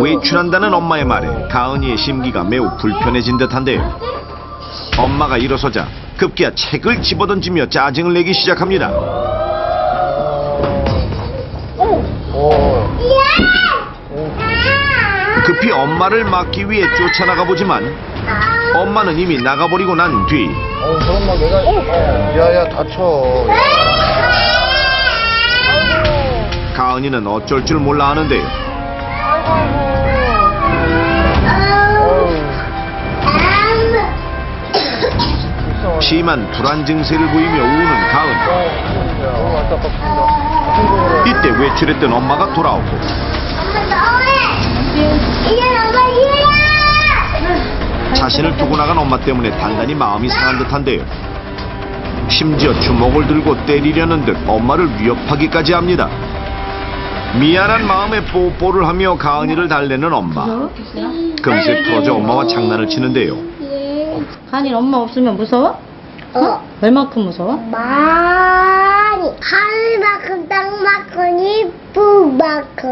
외출한다는 엄마의 말에 가은이의 심기가 매우 불편해진 듯한데요. 엄마가 일어서자 급기야 책을 집어던지며 짜증을 내기 시작합니다. 급히 엄마를 막기 위해 쫓아나가 보지만 엄마는 이미 나가버리고 난 뒤 어, 그럼 막 내가, 어, 야야, 다쳐. 가은이는 어쩔 줄 몰라 하는데요. 심한 불안 증세를 보이며 우는 가은. 이때 외출했던 엄마가 돌아오고 자신을 두고 나간 엄마 때문에 단단히 마음이 상한 듯한데요. 심지어 주먹을 들고 때리려는 듯 엄마를 위협하기까지 합니다. 미안한 마음에 뽀뽀를 하며 가은이를 달래는 엄마. 금세 풀어져 엄마와 장난을 치는데요. 한일 엄마 없으면 무서워? 어. 얼마큼 무서워? 많이 하늘만큼 땅만큼 이쁘만큼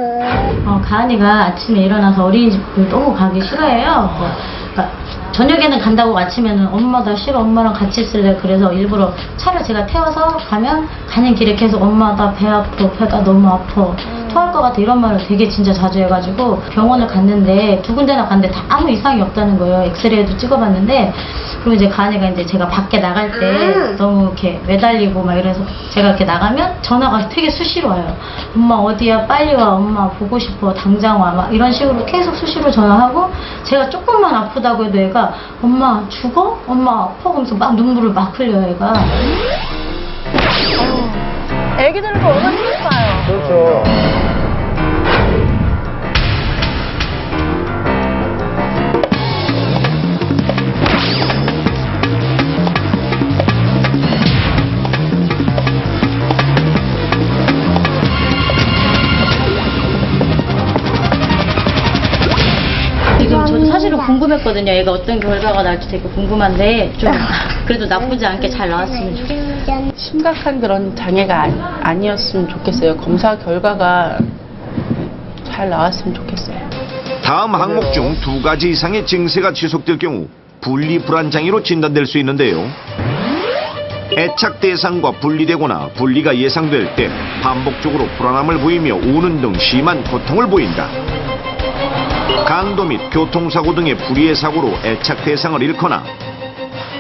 어, 가은이가 아침에 일어나서 어린이집을 너무 가기 싫어해요. 뭐, 그러니까 저녁에는 간다고 아침에는 엄마 나 싫어 엄마랑 같이 있을래 그래서 일부러 차를 제가 태워서 가면 가는 길에 계속 엄마 나 배 아파 배가 너무 아파 토할 것 같아 이런 말을 되게 진짜 자주 해가지고 병원을 갔는데 두 군데나 갔는데 다 아무 이상이 없다는 거예요 엑스레이도 찍어봤는데 그리고 이제 가은이가 이제 제가 밖에 나갈 때 음. 너무 이렇게 매달리고 막 이래서 제가 이렇게 나가면 전화가 되게 수시로 와요. 엄마 어디야 빨리 와 엄마 보고 싶어 당장 와 막 이런 식으로 계속 수시로 전화하고 제가 조금만 아프다고 해도 얘가 엄마 죽어? 엄마 아파? 그러면서 막 눈물을 막 흘려요 얘가. 애기들은 얼마나 힘들까요? 그렇죠. 궁금했거든요. 얘가 어떤 결과가 날지 되게 궁금한데 좀 그래도 나쁘지 않게 잘 나왔으면 좋겠어요. 심각한 그런 장애가 아니- 아니었으면 좋겠어요. 검사 결과가 잘 나왔으면 좋겠어요. 다음 항목 중 두 가지 이상의 증세가 지속될 경우 분리 불안 장애로 진단될 수 있는데요. 애착 대상과 분리되거나 분리가 예상될 때 반복적으로 불안함을 보이며 우는 등 심한 고통을 보인다. 강도 및 교통사고 등의 불의의 사고로 애착 대상을 잃거나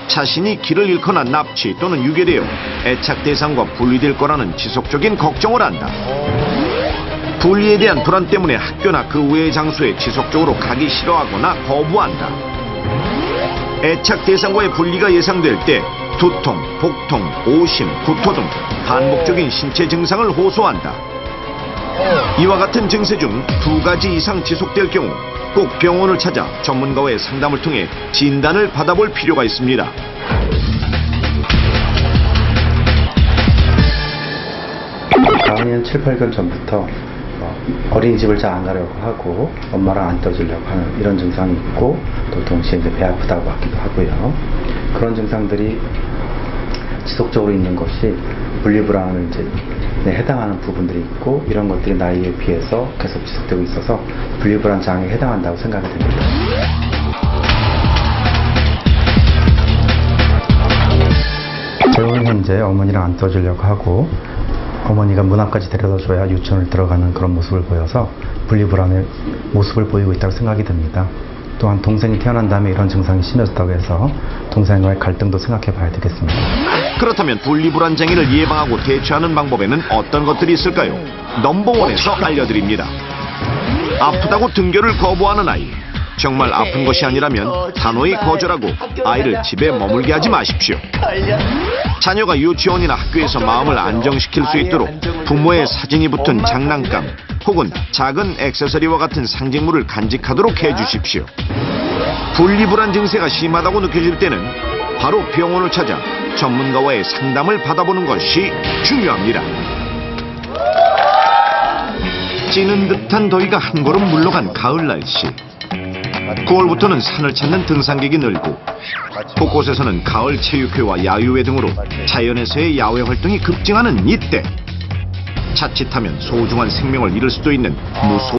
자신이 길을 잃거나 납치 또는 유괴되어 애착 대상과 분리될 거라는 지속적인 걱정을 한다. 분리에 대한 불안 때문에 학교나 그 외의 장소에 지속적으로 가기 싫어하거나 거부한다. 애착 대상과의 분리가 예상될 때 두통, 복통, 오심, 구토 등 반복적인 신체 증상을 호소한다. 이와 같은 증세 중 두 가지 이상 지속될 경우 꼭 병원을 찾아 전문가와의 상담을 통해 진단을 받아볼 필요가 있습니다. 가은이는 7, 8개월 전부터 어, 어린이집을 잘 안 가려고 하고 엄마랑 안 떠주려고 하는 이런 증상이 있고 또 동시에 이제 배 아프다고 하기도 하고요. 그런 증상들이 지속적으로 있는 것이 분리불안을 이제 네, 해당하는 부분들이 있고 이런 것들이 나이에 비해서 계속 지속되고 있어서 분리불안 장애에 해당한다고 생각이 됩니다. 지금 현재 어머니랑 안 떠주려고 하고 어머니가 문 앞까지 데려다 줘야 유치원을 들어가는 그런 모습을 보여서 분리불안의 모습을 보이고 있다고 생각이 듭니다. 또한 동생이 태어난 다음에 이런 증상이 심해졌다고 해서 동생과의 갈등도 생각해 봐야 되겠습니다. 그렇다면 분리불안장애를 예방하고 대처하는 방법에는 어떤 것들이 있을까요? 넘버원에서 알려드립니다. 아프다고 등교를 거부하는 아이. 정말 아픈 것이 아니라면 단호히 거절하고 아이를 집에 머물게 하지 마십시오. 자녀가 유치원이나 학교에서 마음을 안정시킬 수 있도록 부모의 사진이 붙은 장난감 혹은 작은 액세서리와 같은 상징물을 간직하도록 해주십시오. 분리불안 증세가 심하다고 느껴질 때는 바로 병원을 찾아 전문가와의 상담을 받아보는 것이 중요합니다. 찌는 듯한 더위가 한 걸음 물러간 가을 날씨. 9월부터는 산을 찾는 등산객이 늘고 곳곳에서는 가을 체육회와 야유회 등으로 자연에서의 야외 활동이 급증하는 이때 자칫하면 소중한 생명을 잃을 수도 있는 무소